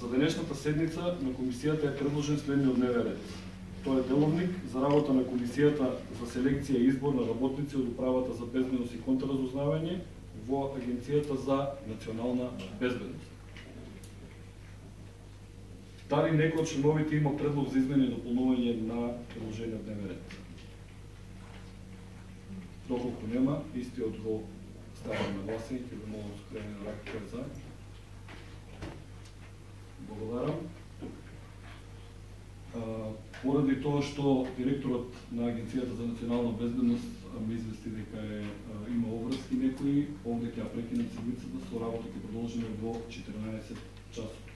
За денешната седница на комисијата е предложен следниот дневен ред. Тоа е деловник за работа на комисијата за селекција и избор на работници од управата за безбедност и контраразузнавање во Агенцијата за национална безбедност. Дали некој од членовите има предлог за измени и дополнување на предложениот дневен ред? Доколку нема, истиот го ставам на и ќе го молам со на рака за. Поради тоа што директорот на Агенцијата за национална безбедност ме извести дека е, има обврски некои, овде ќе ја прекинем седмицата со работа ќе продолжиме во 14 часот.